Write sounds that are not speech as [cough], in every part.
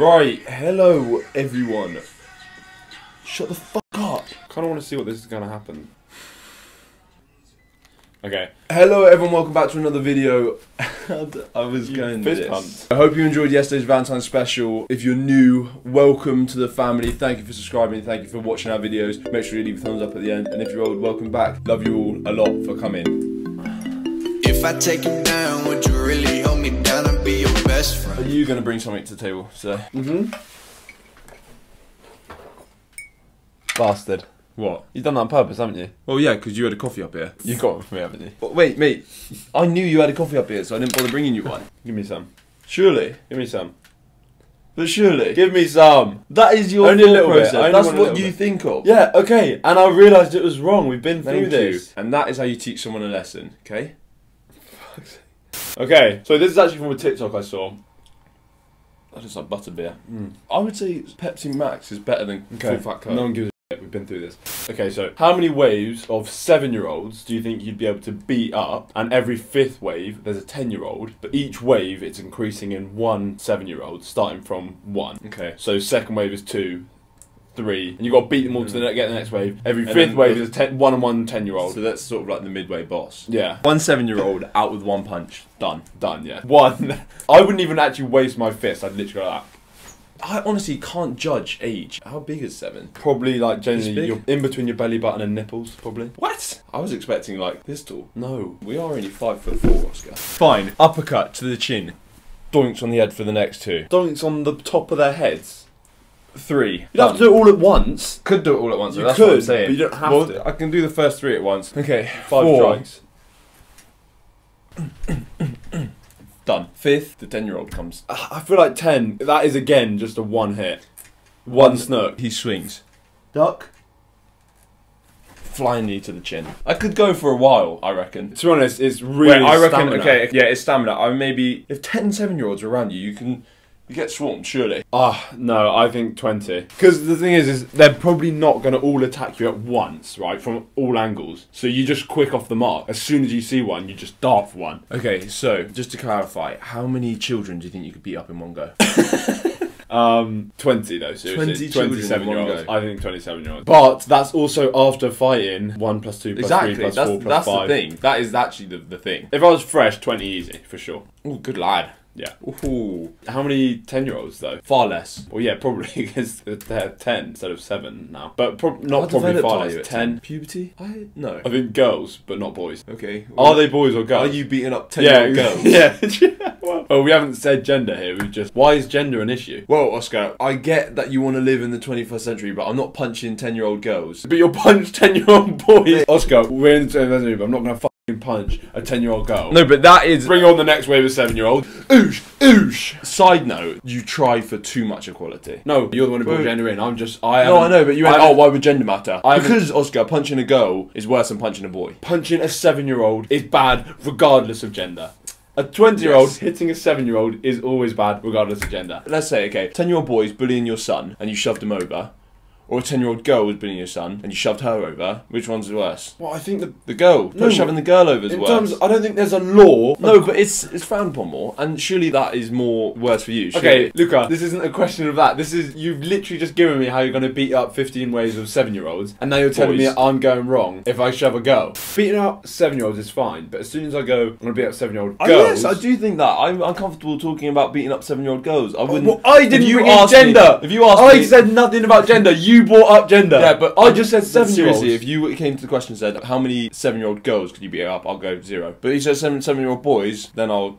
Right, hello everyone. Shut the fuck up. kind of want to see what this is going to happen. Okay. Hello everyone, welcome back to another video. [laughs] I was You going fist this. pumped. I hope you enjoyed yesterday's Valentine's special. If you're new, welcome to the family. Thank you for subscribing. Thank you for watching our videos. Make sure you leave a thumbs up at the end. And if you're old, welcome back. Love you all a lot for coming. If I take you down, would you really hold me down and be your best friend? Are you going to bring something to the table today? Mm-hmm. Bastard. What? You've done that on purpose, haven't you? Well, yeah, because you had a coffee up here. You got it for me, haven't you? But wait, mate. I knew you had a coffee up here, so I didn't bother bringing you one. [laughs] Give me some. Surely. Give me some. But surely. Give me some. That is your Only little bit. process. I only That's what you bit. think of. Yeah, okay. And I realised it was wrong. We've been Thank through this. you. And that is how you teach someone a lesson, okay? Okay, so this is actually from a TikTok I saw. That is like butterbeer. Mm. I would say Pepsi Max is better than Okay. full fat Coke. No one gives a shit. We've been through this. Okay, so how many waves of seven-year-olds do you think you'd be able to beat up? And every fifth wave, there's a ten-year-old, but each wave it's increasing in one seven-year-old, starting from one. Okay. So second wave is two, three, and you've got to beat them all to the ne- get the next wave. Every And fifth then wave the- is a ten, one and one ten-year-old. So that's sort of like the midway boss. yeah, One seven year old out with one punch. Done. done. Yeah, one. [laughs] I wouldn't even actually waste my fist. I'd literally go like that. I honestly can't judge age. How big is seven? Probably like This generally big? you're in between your belly button and nipples. Probably. What? I was expecting like this tall. No. We are only five foot four, Oscar. Fine. Uppercut to the chin. Doinks on the head for the next two. Donks on the top of their heads. Three. You'd have to do it all at once. Could do it all at once. You though, that's what I'm could, saying. but you don't have well, to. I can do the first three at once. Okay, Five four. strikes. [coughs] Done. Fifth, the ten-year-old comes. Uh, I feel like ten. That is again just a one hit, one snook. He swings. Duck. Flying knee to the chin. I could go for a while, I reckon. To be honest, it's really. Wait, I reckon. stamina. Okay, yeah, it's stamina. I maybe if 10 7-year-olds are around you, you can you get swarmed. Surely. Ah, no, I think 20. Because the thing is, is they're probably not going to all attack you at once, right? From all angles. So you just quick off the mark. As soon as you see one, you just dart for one. Okay, so just to clarify, how many children do you think you could beat up in one go? [laughs] Um, 20 though, seriously. 20 children in 27 year olds. go. I think 27 year olds. But that's also after fighting 1 plus 2 plus exactly. 3 plus that's 4 plus that's 5. the thing. That is actually the, the thing. If I was fresh, 20 easy, for sure. Oh, good lad. Yeah. Ooh, How many 10 year olds though? far less. Well, yeah, probably [laughs] because they're 10 instead of 7 now. But prob not How probably developed far are you less. at 10. Puberty? I no. I think girls, but not boys. Okay. Are they boys or girls? Are you beating up 10 yeah, year old girls? [laughs] yeah. [laughs] well, well, we haven't said gender here. We've just. Why is gender an issue? Well, Oscar, I get that you want to live in the 21st century, but I'm not punching 10 year old girls. But you'll punch 10 year old boys. Oscar, we're in the 21st century, but I'm not going to fucking punch a 10 year old girl. No, but that is. Bring on the next wave of 7 year old. Oosh, oosh. Side note, you try for too much equality. No, you're the one who brought gender in. I'm just. I No, I know, but you went, oh, why would gender matter? I because, Oscar, punching a girl is worse than punching a boy. punching a seven year old is bad regardless of gender. A 20 year old Yes. hitting a seven year old is always bad regardless of gender. Let's say, okay, 10 year old boy is bullying your son and you shoved him over, or a 10 year old girl was bullying your son and you shoved her over. Which one's worse? Well, I think the. The girl. No, shoving the girl over is In worse. terms, I don't think there's a law. no, but it's it's frowned upon more, and surely that is more worse for you. surely. Okay, Luca, this isn't a question of that. This is you've literally just given me how you're going to beat up 15 ways of seven-year-olds, and now you're telling me I'm going wrong if I shove a girl. Beating up seven-year-olds is fine, but as soon as I go, I'm going to beat up seven-year-old Oh, girls. yes, I do think that. I'm uncomfortable talking about beating up seven year old girls. I oh, wouldn't. Well, I didn't if you bring in asked me- gender. if you asked I me, said nothing about gender. You brought up gender. Yeah, but I just said seven-year-olds. Seriously, if you came to the question and said how many seven-year-old girls could you beat up, I'll go zero. But you said seven seven-year-old boys, then I'll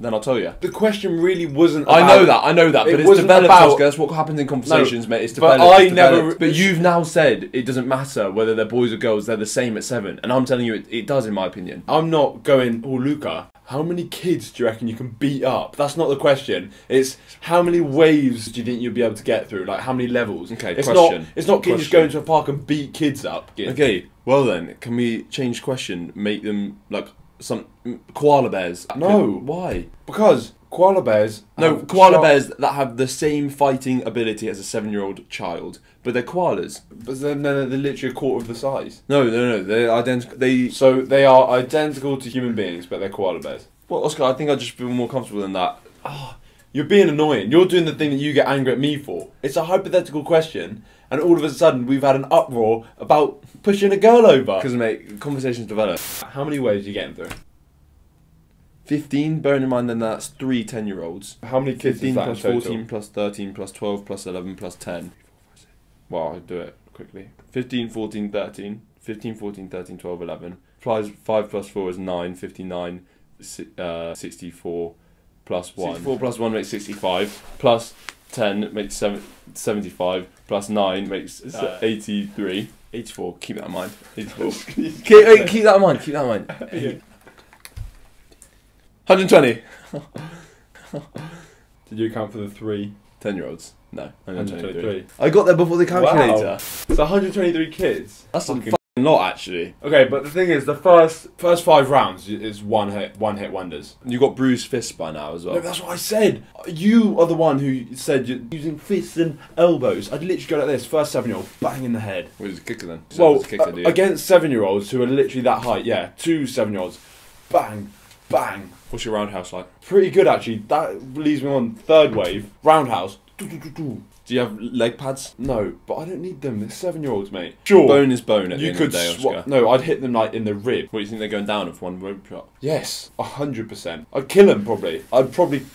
then I'll tell you. the question really wasn't. I know that, I know that, It but it's wasn't developed, about- Oscar. That's what happens in conversations, mate. It's developed. but. I it's never- developed. But you've now said it doesn't matter whether they're boys or girls; they're the same at seven, and I'm telling you, it, it does, in my opinion. I'm not going, oh, Luca, how many kids do you reckon you can beat up? That's not the question. It's how many waves do you think you'll be able to get through? Like, how many levels? Okay, it's question. not It's not kids just Question. going to a park and beat kids up. Okay, well then, can we change question? Make them like some koala bears? No. why? Because koala bears. No, have koala sharp- bears that have the same fighting ability as a seven-year-old child, but they're koalas. But then they're, they're literally a quarter of the size. No, no, no, they're identical. They. So they are identical to human beings, but they're koala bears. Well, Oscar, I think I'd just feel more comfortable than that. Ah, You're being annoying. You're doing the thing that you get angry at me for. It's a hypothetical question, and all of a sudden we've had an uproar about pushing a girl over. Because mate, conversations develop. How many ways are you getting through? 15, bearing in mind then that's three 10 year olds. How many kids 15 is that plus in total? 14 plus 13 plus 12 plus 11 plus 10. Well, I'll do it quickly. 15, 14, 13. 15, 14, 13, 12, 11. Plus 5 plus 4 is 9, 59, uh, 64 plus 1. 64 plus 1 makes 65. Plus 10 makes seven, 75. Plus 9 makes uh, 83. 84. Keep that in mind. [laughs] 84. keep, keep that in mind. Keep that in mind. [laughs] 120. [laughs] Did you account for the three? 10 year olds. No, 123. 123. I got there before the calculator. Wow. So 123 kids. That's a Fucking- lot, actually. Okay, but the thing is, the first first five rounds is one hit one hit wonders. You got bruised fists by now as well. No, that's what I said. You are the one who said you're using fists and elbows. I'd literally go like this. First seven year old, bang in the head. What is a kicker then? Well, a kicker, uh, against seven year olds who are literally that height, yeah, two seven year olds, bang, bang. What's your roundhouse like? Pretty good actually. That leaves me on third wave, roundhouse. Do, do, do, do. Do you have leg pads? No, but I don't need them. They're seven year olds, mate. Sure. Bone is bone at the end could of the day. Oscar. No, I'd hit them like in the rib. What do you think they're going down with one rope shot? Yes, a hundred percent. I'd kill him probably. I'd probably,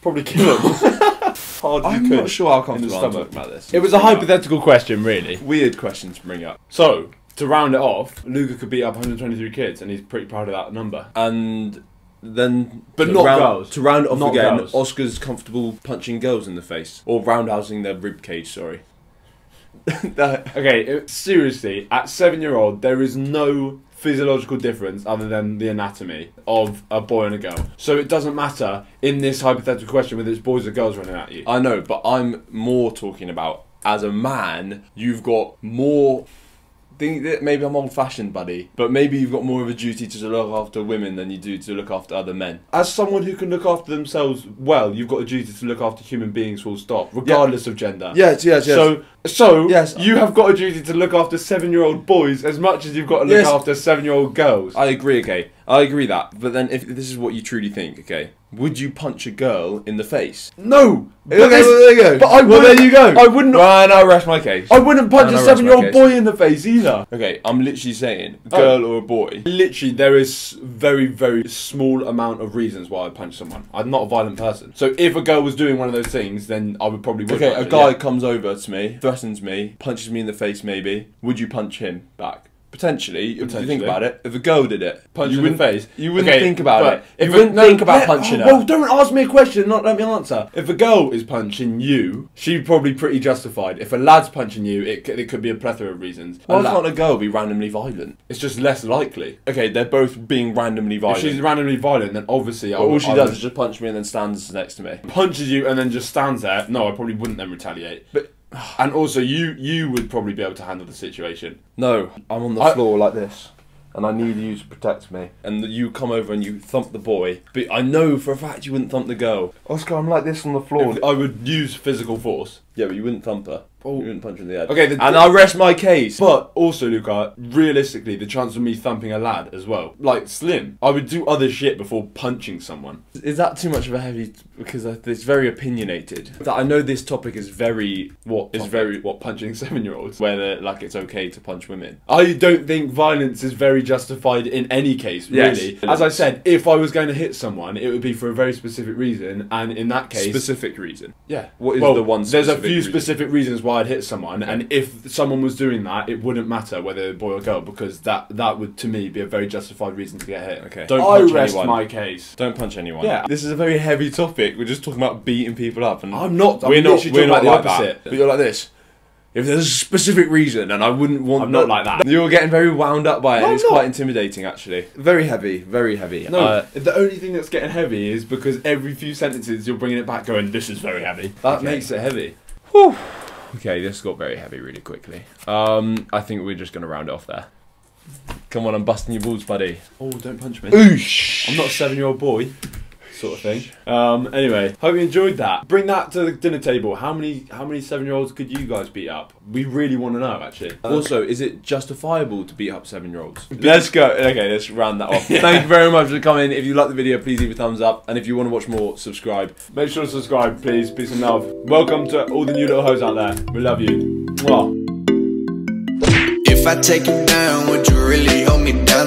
probably kill him. [laughs] Hard I'm not sure how in the comfortable I'm stomach. talking about this. It was a Bring up. hypothetical question, really. Weird question to bring up. So to round it off, Luca could beat up 123 kids, and he's pretty proud of that number. And then, But not round, girls. To round it off Not again, girls. Oscar's comfortable punching girls in the face or roundhousing their rib cage. Sorry. [laughs] Okay, it- seriously, at seven year old, there is no physiological difference other than the anatomy of a boy and a girl. So it doesn't matter in this hypothetical question whether it's boys or girls running at you. I know, but I'm more talking about as a man, you've got more. Think that maybe I'm old-fashioned, buddy, but maybe you've got more of a duty to look after women than you do to look after other men. As someone who can look after themselves well, you've got a duty to look after human beings full stop, regardless of gender. Yes, yes, yes. So, so Yes. you have got a duty to look after seven-year-old boys as much as you've got to look Yes. after seven-year-old girls. I agree, okay. I agree that. But then, if this is what you truly think, okay, would you punch a girl in the face? no, but Okay, this- well, there you go. But I well, there you go. I wouldn't. Right, now rest my case. I wouldn't punch No, a seven-year-old boy in the face either. Okay, I'm literally saying, Oh. girl or a boy. Literally, there is very, very small amount of reasons why I'd punch someone. I'm not a violent person. So if a girl was doing one of those things, then I would probably would Okay, a guy yeah. comes over to me, threatens me, punches me in the face. Maybe would you punch him back? Potentially, if you think about it. If a girl did it, punch you in the face. You wouldn't Okay, think about it. if You a- wouldn't no, think about let- punching oh, her. Well, don't ask me a question, not let me answer. If a girl is punching you, she's probably pretty justified. If a lad's punching you, it, it could be a plethora of reasons. Why A lad- can't a girl be randomly violent? it's just less likely. Okay, they're both being randomly violent. If she's randomly violent, then obviously I But all she I does would- is just punch me and then stands next to me. punches you and then just stands there. No, I probably wouldn't then retaliate. But and also you you would probably be able to handle the situation. No, I'm on the I- floor like this, and I need you to protect me. And you come over and you thump the boy, but I know for a fact you wouldn't thump the girl. Oscar, I'm like this on the floor. If I would use physical force. Yeah, but you wouldn't thump her. Oh. You wouldn't punch her in the head. Okay, the- and I rest my case. But also, Luca, realistically, the chance of me thumping a lad as well, like slim. I would do other shit before punching someone. Is that too much of a heavy? Because it's very opinionated. That I know this topic is very What is very what punching [laughs] seven year olds? whether like it's okay to punch women. I don't think violence is very justified in any case, Yes. really. As I said, if I was going to hit someone, it would be for a very specific reason, and in that case, Specific reason. Yeah. What is well, the one There's a few reason? specific reasons why I'd hit someone, and if someone was doing that, it wouldn't matter whether boy or girl because that that would to me be a very justified reason to get hit. Okay. Don't I I rest anyone. my case. Don't punch anyone. Yeah. This is a very heavy topic. We're just talking about beating people up, and I'm not. I'm we're not. literally We're not about like that. But you're like this. If there's a specific reason, and I wouldn't want. I'm not like that. You're getting very wound up by it. No, it's not. quite intimidating, actually. Very heavy. Very heavy. No, Uh, the only thing that's getting heavy is because every few sentences you're bringing it back, going, "This is very heavy." That Okay. makes it heavy. Okay, this got very heavy really quickly. Um, I think we're just gonna round it off there. Come on, I'm busting your balls, buddy. Oh, don't punch me. Oosh! I'm not a seven-year-old boy. Sort of thing. Um, anyway, hope you enjoyed that. Bring that to the dinner table. How many how many seven year olds could you guys beat up? We really want to know actually. Also, is it justifiable to beat up seven year olds? Let's go. Okay, let's round that off. [laughs] Thank you very much for coming. If you like the video, please leave a thumbs up. And if you want to watch more, subscribe. Make sure to subscribe, please. Peace and love. Welcome to all the new little hoes out there. We love you. Mwah. If I take you down, would you really hold me down?